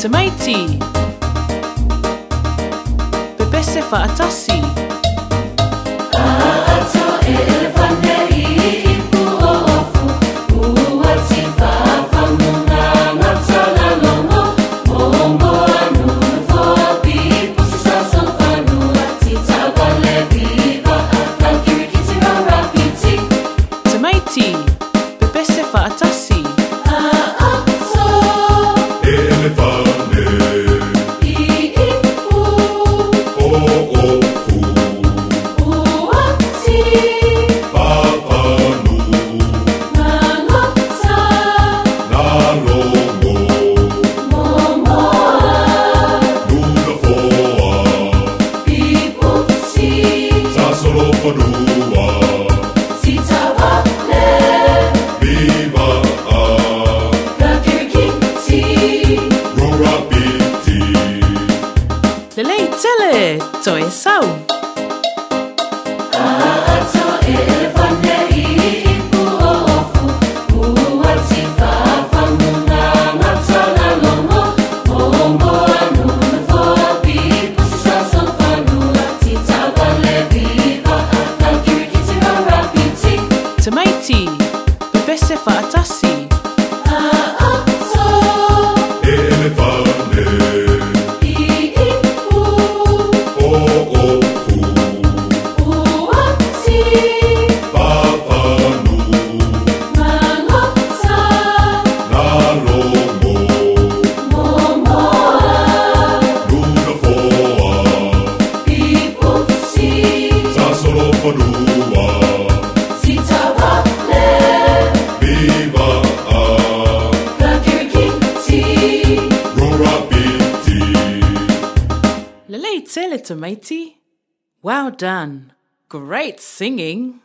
Tamaiti Pepese fa'atasi sasolofanua, viva a, rorapiti, Lelei tele Toe sau Tamaiti Pepese fa'atasi Tamaiti Well done. Great singing